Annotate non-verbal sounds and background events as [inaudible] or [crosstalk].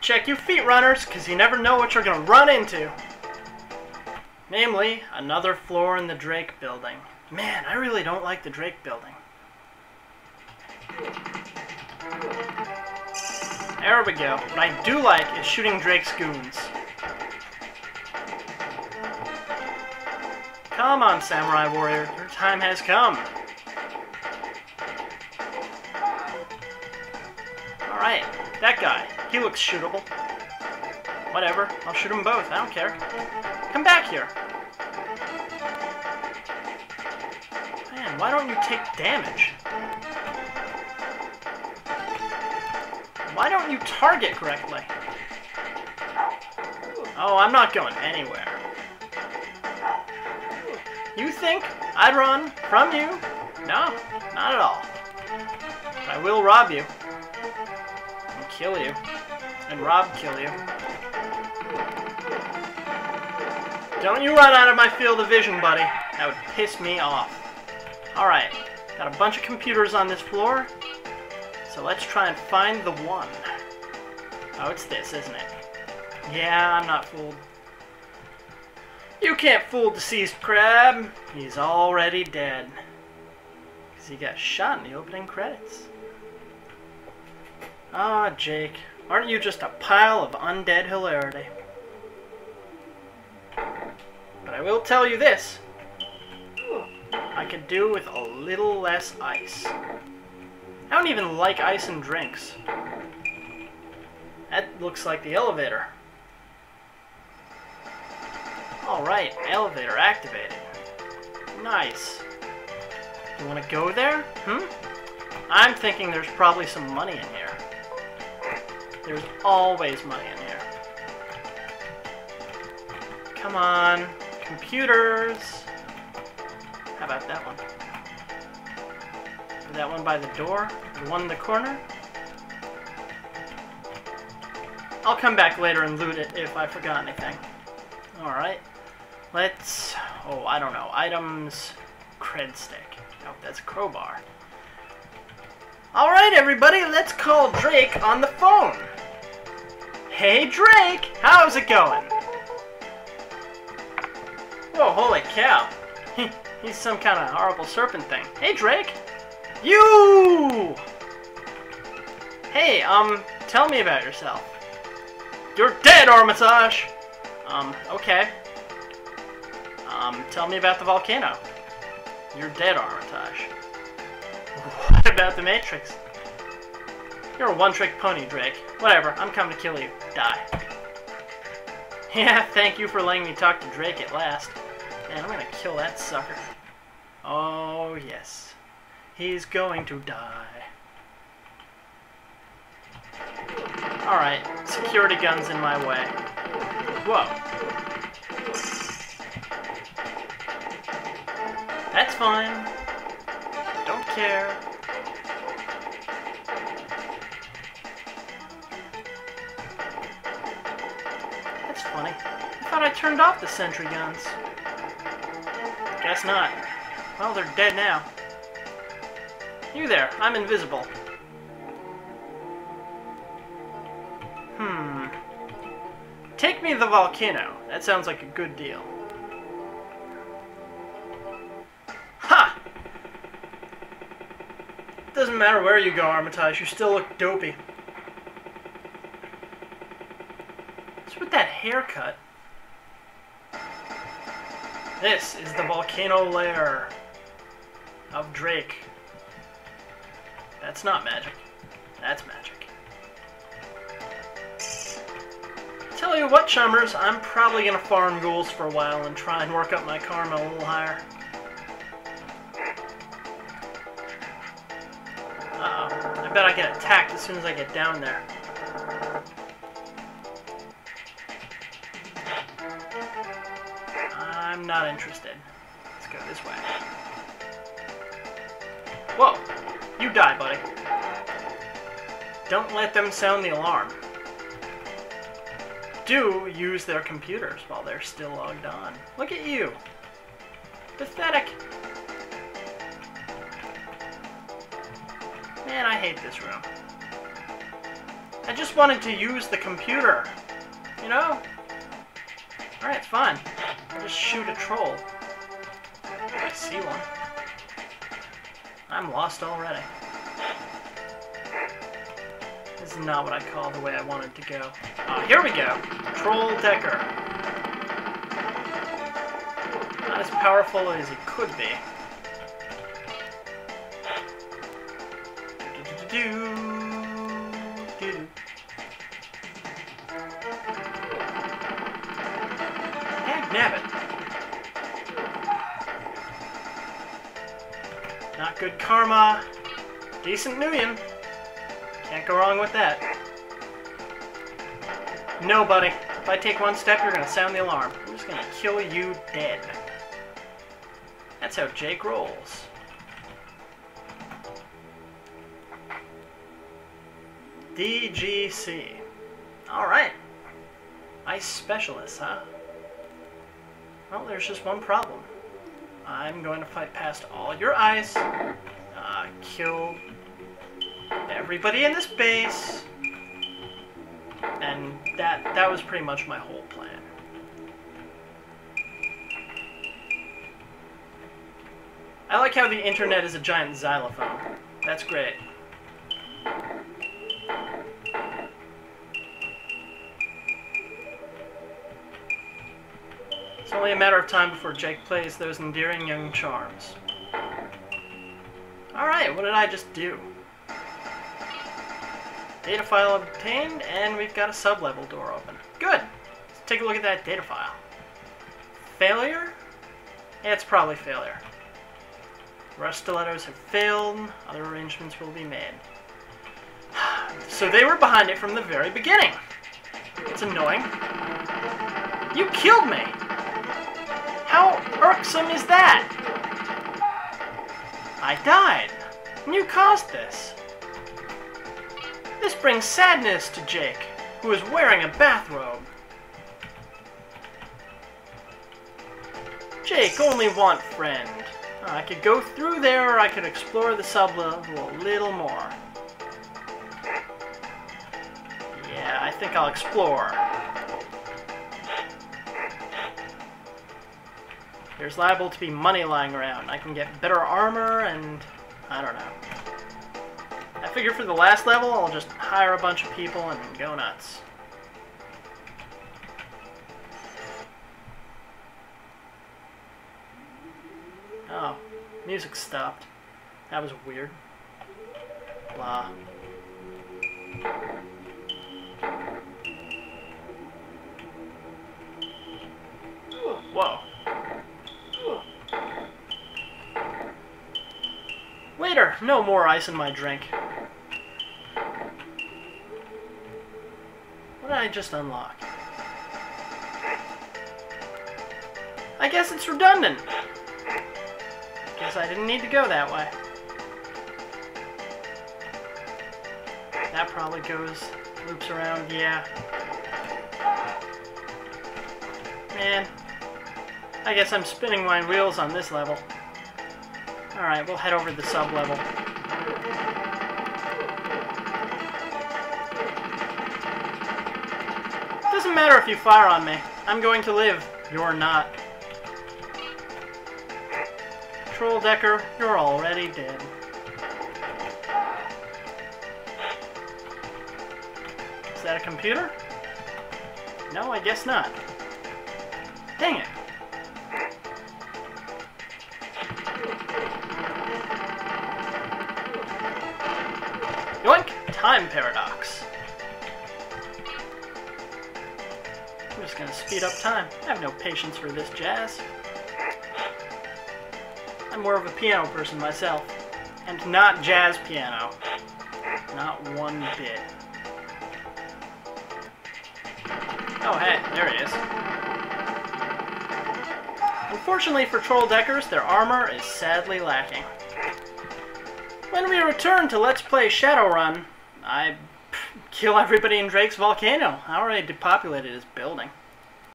Check your feet, runners, because you never know what you're going to run into. Namely, another floor in the Drake building. Man, I really don't like the Drake building. There we go. What I do like is shooting Drake's goons. Come on, Samurai Warrior. Your time has come. Alright, that guy. He looks shootable. Whatever. I'll shoot them both. I don't care. Come back here. Man, why don't you take damage? Why don't you target correctly? Oh, I'm not going anywhere. You think I'd run from you? No, not at all. But I will rob you. And kill you. And rob kill you. Don't you run out of my field of vision, buddy. That would piss me off. Alright, got a bunch of computers on this floor. So let's try and find the one. Oh, it's this, isn't it? Yeah, I'm not fooled. You can't fool deceased crab. He's already dead. Because he got shot in the opening credits. Ah, Jake. Aren't you just a pile of undead hilarity? But I will tell you this. I could do with a little less ice. I don't even like ice in drinks. That looks like the elevator. Alright, elevator activated. Nice. You want to go there? Hmm? I'm thinking there's probably some money in here. There's always money in here. Come on. Computers. How about that one? That one by the door? The one in the corner? I'll come back later and loot it if I forgot anything. Alright. Let's... Oh, I don't know. Items... Cred stick. Oh, that's crowbar. Alright, everybody, let's call Drake on the phone. Hey, Drake! How's it going? Whoa, holy cow. He's some kind of horrible serpent thing. Hey, Drake! You! Hey, um, tell me about yourself. You're dead, Armitage! Um, okay. Um, tell me about the volcano. You're dead, Armitage. [laughs] What about the Matrix? You're a one-trick pony, Drake. Whatever, I'm coming to kill you. Die. [laughs] Yeah, thank you for letting me talk to Drake at last. And I'm gonna kill that sucker. Oh, yes. He's going to die. Alright, security gun's in my way. Whoa. That's fine. Don't care. Funny. I thought I turned off the sentry guns. Guess not. Well, they're dead now. You there, I'm invisible. Hmm. Take me to the volcano. That sounds like a good deal. Ha! Doesn't matter where you go, Armitage, you still look dopey. What's with that haircut? This is the volcano lair of Drake. That's not magic. That's magic. Tell you what, chummers, I'm probably gonna farm ghouls for a while and try and work up my karma a little higher. Uh-oh. I bet I get attacked as soon as I get down there. I'm not interested. Let's go this way. Whoa! You die, buddy. Don't let them sound the alarm. Do use their computers while they're still logged on. Look at you. Pathetic. Man, I hate this room. I just wanted to use the computer. You know? Alright, fine. Just shoot a troll. I see one. I'm lost already. This is not what I call the way I wanted to go. Oh, here we go. Troll Decker. Not as powerful as it could be. Do-do-do-do. Nabbit. Not good karma. Decent Nuyen. Can't go wrong with that. No, buddy. If I take one step, you're gonna sound the alarm. I'm just gonna kill you dead. That's how Jake rolls. DGC. Alright. Ice specialist, huh? Well, there's just one problem. I'm going to fight past all your ice, uh, kill everybody in this base, and that that was pretty much my whole plan. I like how the internet is a giant xylophone. That's great. Only a matter of time before Jake plays those endearing young charms. Alright, what did I just do? Data file obtained, and we've got a sub-level door open. Good! Let's take a look at that data file. Failure? Yeah, it's probably failure. Rust Stilettos have failed, other arrangements will be made. [sighs] So they were behind it from the very beginning. It's annoying. You killed me! Irksome is that? I died, and you caused this. This brings sadness to Jake, who is wearing a bathrobe. Jake, only want friend. I could go through there, or I could explore the sub-level a little more. Yeah, I think I'll explore. There's liable to be money lying around. I can get better armor and... I don't know. I figure for the last level, I'll just hire a bunch of people and go nuts. Oh, music stopped. That was weird. Blah. No more ice in my drink. What did I just unlock? I guess it's redundant. Guess I didn't need to go that way. That probably goes, loops around, yeah. Man, I guess I'm spinning my wheels on this level. Alright, we'll head over to the sub-level. Doesn't matter if you fire on me. I'm going to live. You're not. Troll Decker, you're already dead. Is that a computer? No, I guess not. Dang it. Yoink! Time paradox. Just gonna speed up time. I have no patience for this jazz. I'm more of a piano person myself. And not jazz piano. Not one bit. Oh hey, there he is. Unfortunately for Troll Deckers, their armor is sadly lacking. When we return to Let's Play Shadowrun, I kill everybody in Drake's volcano. I already depopulated his building.